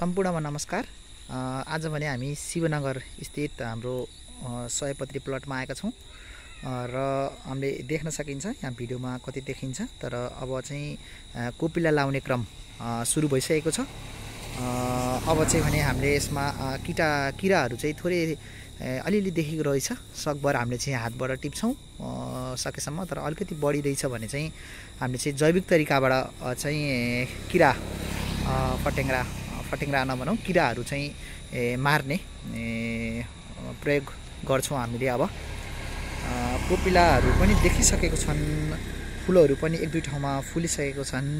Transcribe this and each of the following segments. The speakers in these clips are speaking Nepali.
सम्पूर्णमा नमस्कार। आज भने हामी शिवनगर स्थित हाम्रो सयपत्री प्लटमा आएका छौँ। र हामीले देख्न सकिन्छ यहाँ भिडियोमा कति देखिन्छ तर अब चाहिँ कोपिला लाउने क्रम सुरु भइसकेको छ। अब चाहिँ भने हामीले यसमा किटा किराहरू चाहिँ थोरै अलिअलि देखेको रहेछ। सकभर हामीले चाहिँ हातबाट टिप्छौँ सकेसम्म तर अलिकति बढी रहेछ भने चाहिँ हामीले चाहिँ जैविक तरिकाबाट चाहिँ किरा अ, फटेङ्ग्रा नभनौँ किराहरू चाहिँ मार्ने प्रयोग गर्छौँ हामीले अब। कोपिलाहरू पनि देखिसकेको छन् फुलहरू पनि एक दुई ठाउँमा फुलिसकेको छन्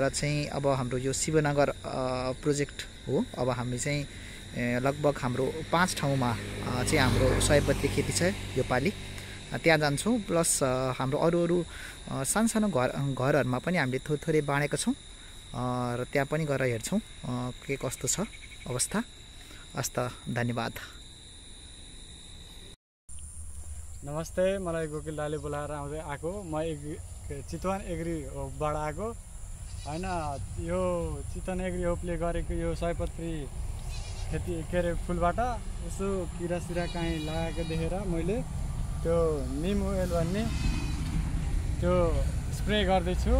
र चाहिँ अब हाम्रो यो शिवनगर प्रोजेक्ट हो। अब हामी चाहिँ लगभग हाम्रो पाँच ठाउँमा चाहिँ हाम्रो सयपत्री खेती छ यो पालि। त्यहाँ जान्छौँ प्लस हाम्रो अरू अरू सानसानो घर घरहरूमा पनि हामीले थोरै थोरै बाँडेका छौँ। र त्यहाँ पनि गएर हेर्छौँ। के कस्तो छ अवस्था। हस्त धन्यवाद। नमस्ते मलाई गोकिल दाले बोलाएर आउँदै आएको। म एग्री के चितवन एग्रीबाट आएको। होइन यो चितवन एग्री होपले गरेको यो सयपत्री खेती के अरे फुलबाट यसो किरासिरा काहीँ लगाएको देखेर मैले त्यो निम ओइल भन्ने त्यो स्प्रे गर्दैछु।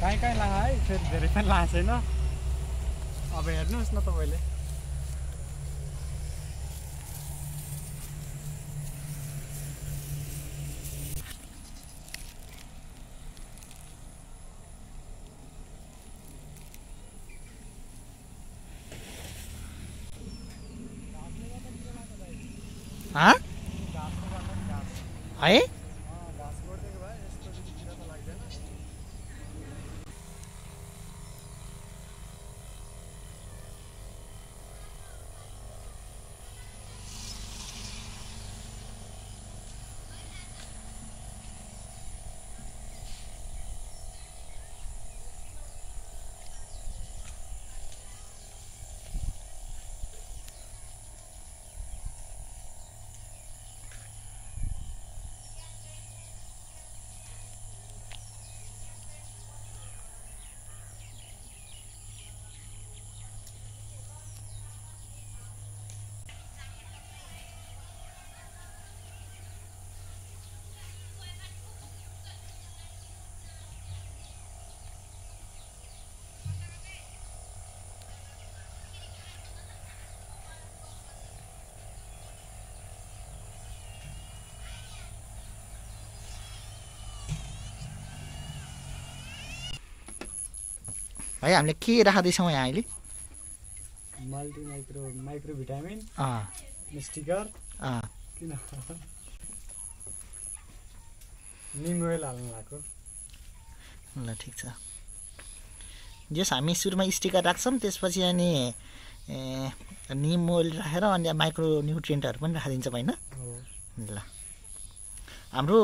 काहीँ काहीँ लगाएँ है फेरि धेरै पनि छैन अब हेर्नुहोस् न तपाईँले हाँ है हामीले के राख्दैछौँ यहाँ अहिले? Multi micro micro vitamin sticker किन? निम ओइल हाल्नु भएको ल ठिक छ। जस हामी सुरुमा स्टिकर राख्छौँ त्यसपछि अनि निम ओइल राखेर अनि माइक्रो न्युट्रियन्टहरू पनि राखिदिन्छौँ होइन ल। हाम्रो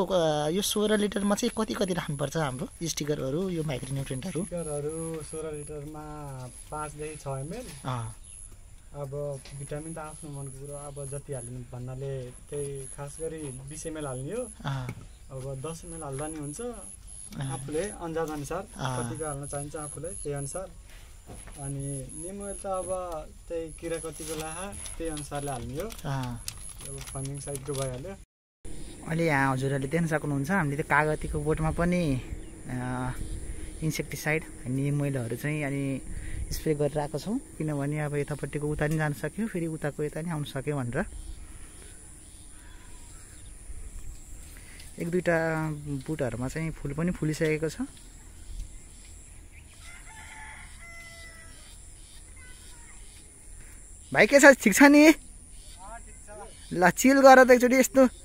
यो सोह्र लिटरमा चाहिँ कति कति राख्नुपर्छ हाम्रो स्टिकरहरू यो माइक्रो न्युट्रियन्टहरू स्टिकरहरू सोह्र लिटरमा पाँचदेखि छ एमएल। अब भिटामिन त आफ्नो मनको कुरो अब जति हाल्नु भन्नाले त्यही खास गरी बिस एमएल हाल्ने हो। अब दस एमएल हाल्दा नि हुन्छ। आफूले अन्दाज अनुसार। कतिको हाल्न चाहिन्छ आफूलाई त्यही अनुसार। अनि निम त अब त्यही किरा कतिको लाहा त्यही अनुसारले हाल्ने हो। अब फर्मिङ साइडको भइहाल्यो। अहिले यहाँ हजुरहरूले देख्न सक्नुहुन्छ हामीले त्यो कागतीको बोटमा पनि इन्सेक्टिसाइड निम मैलाहरू चाहिँ अनि स्प्रे गरेर आएको छौँ। किनभने अब यतापट्टिको उता नि जान सक्यो फेरि उताको यता नि आउनु सक्यो भनेर। एक दुईवटा बुटहरूमा चाहिँ फुल पनि फुलिसकेको छ। भाइ के छ? ठिक छ नि? ल चिल गर त एकचोटि यस्तो